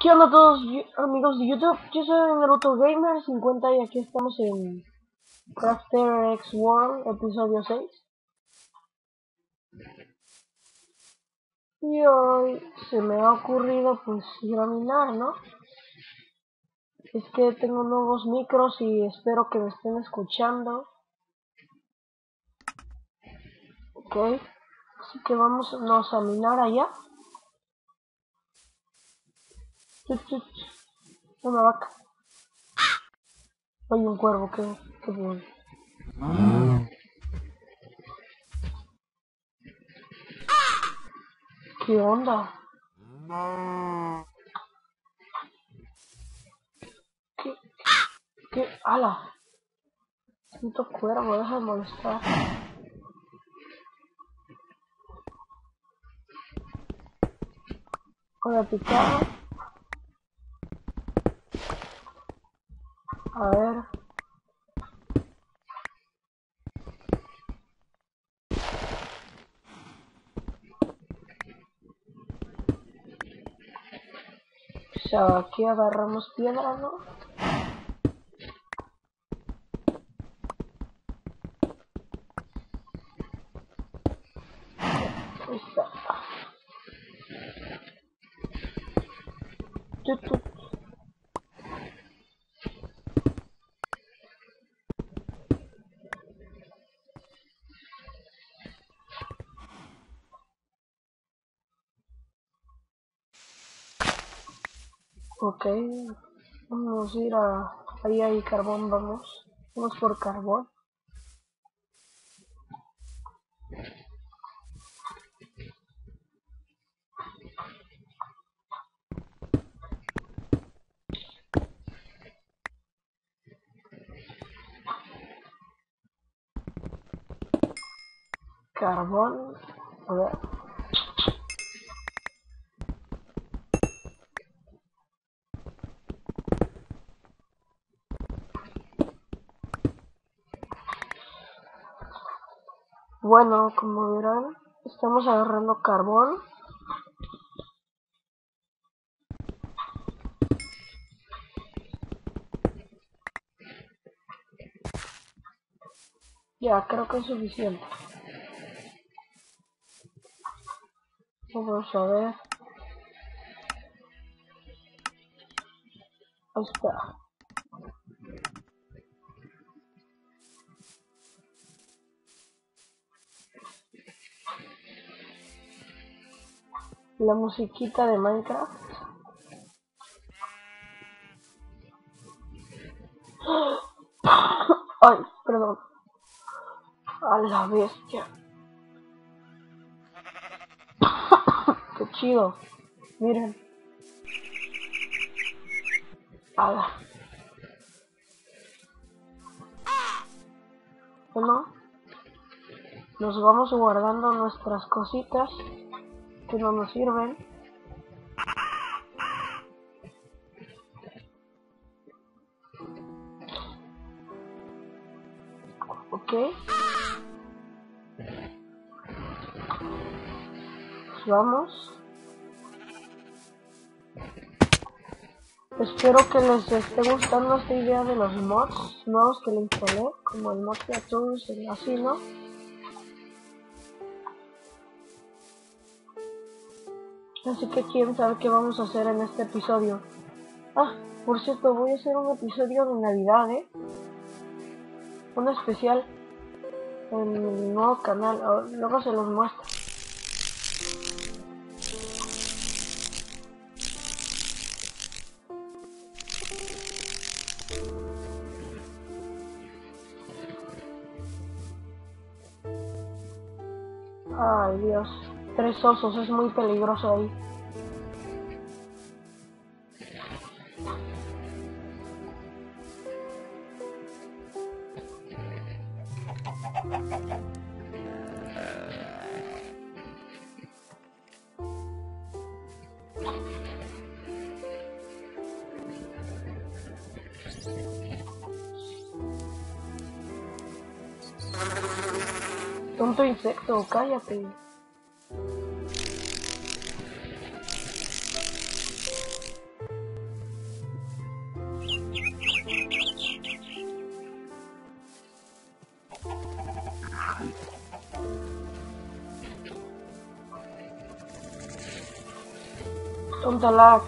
¿Qué onda a todos amigos de YouTube? Yo soy Naruto Gamer 50 y aquí estamos en Crafter X World, episodio 6. Y hoy se me ha ocurrido pues ir a minar, ¿no? Es que tengo nuevos micros y espero que me estén escuchando. Ok, así que vamos a minar allá. Una vaca. Hay un cuervo, qué, qué bueno. ¿Qué onda? ¿Qué? ¿Qué? ¡Hala! Siento cuervo, deja de molestar. Hola, picado. A ver. O sea, aquí agarramos piedra, ¿no? Ahí está. Ok, vamos a ir a... Ahí hay carbón, vamos. Vamos por carbón. Carbón. A ver. Bueno, como verán, estamos agarrando carbón. Ya, creo que es suficiente. Vamos a ver. Ahí está. La musiquita de Minecraft. Ay, perdón. A la bestia. Qué chido. Miren. Ala. Bueno. Nos vamos guardando nuestras cositas que no nos sirven. Ok. Vamos. Espero que les esté gustando esta idea de los mods nuevos que le instalé, como el mod de Tools, el así, ¿no? Así que quién sabe qué vamos a hacer en este episodio. Ah, por cierto, voy a hacer un episodio de Navidad, ¿eh? Un especial en mi nuevo canal. Luego se los muestro. Ay, Dios tres osos, es muy peligroso ahí. Tonto insecto, cállate. Tonta lag.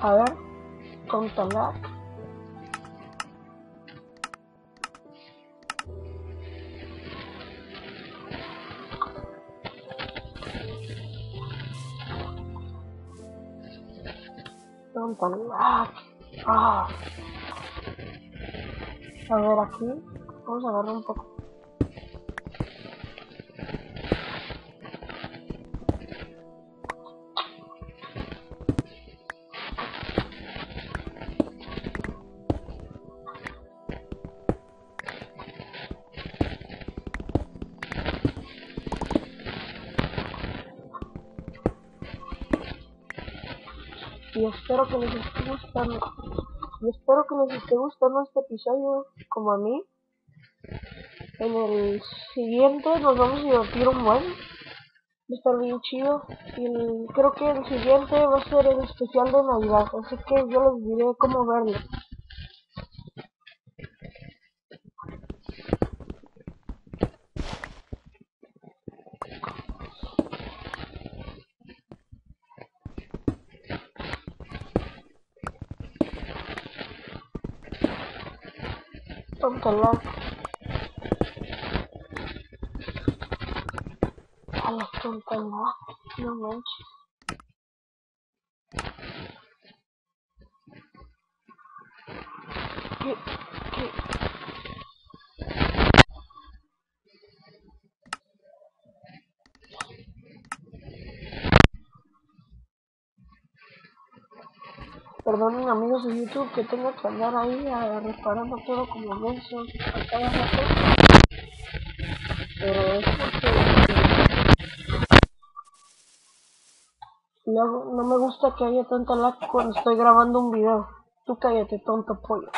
A ver, tonta lag. Tonta lag. Ah. A ver aquí, vamos a agarrar un poco. Y espero que les esté gustando. Y espero que les esté gustando este episodio como a mí. En el siguiente nos vamos a divertir un buen. Va a estar bien chido. Y creo que el siguiente va a ser el especial de navidad. Así que yo les diré cómo verlo tonto lag a la tonta lag no manches Perdonen amigos de YouTube que tengo que andar ahí reparando todo como menso a cada rato. Es porque luego no me gusta que haya tanta lag cuando estoy grabando un video. Tú cállate, tonto pollo.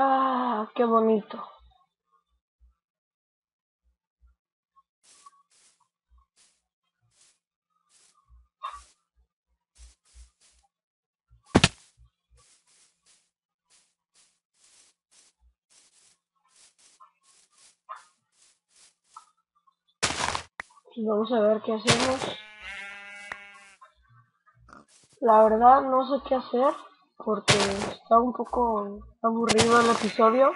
Ah, qué bonito. Vamos a ver qué hacemos. La verdad no sé qué hacer porque está un poco aburrido el episodio.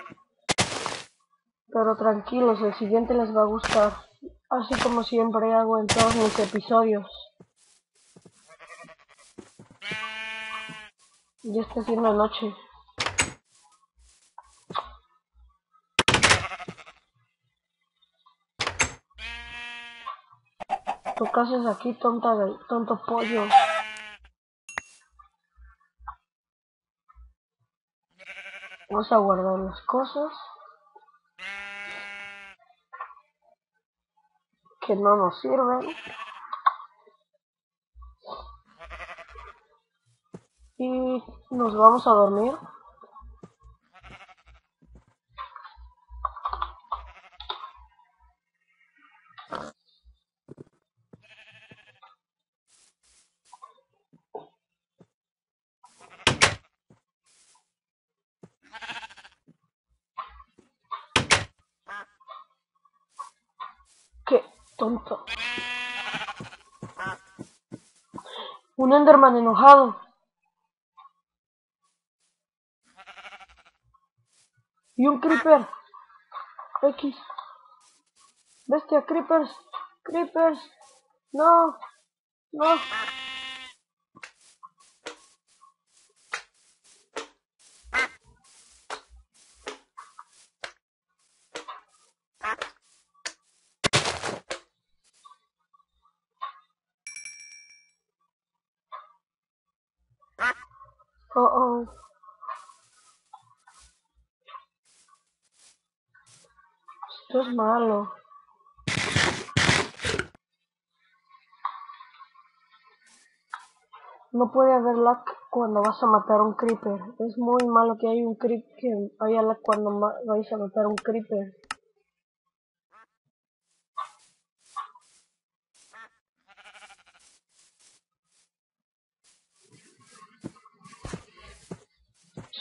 Pero tranquilos, el siguiente les va a gustar. Así como siempre hago en todos mis episodios. Ya está haciendo noche. ¿Tú qué aquí, tonta, tonto pollo? Vamos a guardar las cosas. Que no nos sirven. Y nos vamos a dormir. Qué tonto. Un Enderman enojado. Y un Creeper. X. Bestia, Creepers. Creepers. No. No. Eso es malo. No puede haber lag cuando vas a matar un creeper. Es muy malo que haya un creep que haya lag cuando vais a matar un creeper.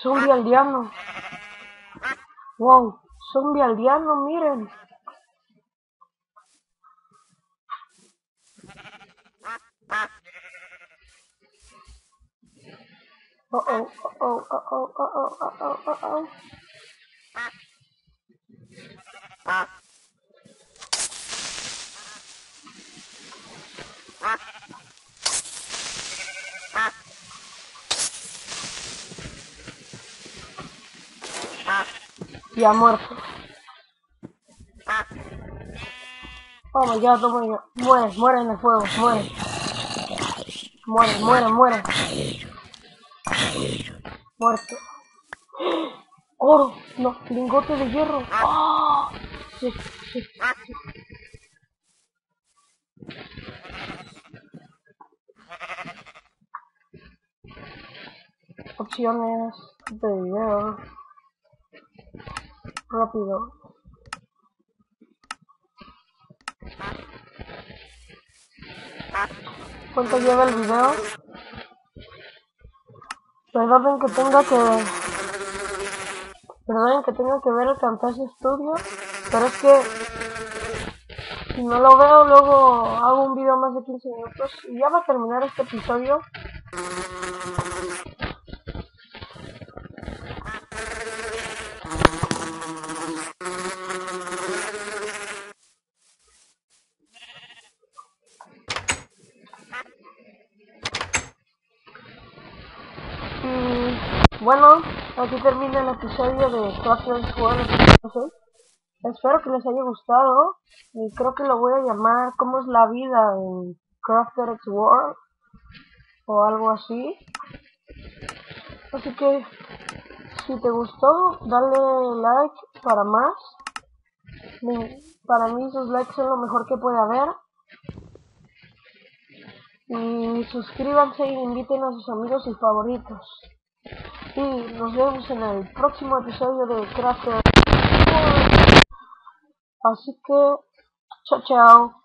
Zombie aldeano. Wow zombie aldeano, miren. Uh oh, uh oh, uh oh, uh oh, uh oh, uh oh. Ya muerto. Oh my god, oh. Muere, muere en el fuego, muere. Muere, muere, muere. Muerto. Oro, no, lingote de hierro. ¡Ah! Opciones de video. Rápido. ¿Cuánto lleva el video? Perdonen que tenga que... Perdonen que tenga que ver el Camtasia Studio, pero es que si no lo veo luego hago un video más de 15 minutos y ya va a terminar este episodio. Bueno, aquí termina el episodio de Crafter's World. Espero que les haya gustado y creo que lo voy a llamar ¿Cómo es la vida en Crafter's World? o algo así. Así que si te gustó, dale like para más. Para mí sus likes son lo mejor que puede haber. Y suscríbanse y inviten a sus amigos y favoritos. Y nos vemos en el próximo episodio de Crafter. Así que, chao, chao.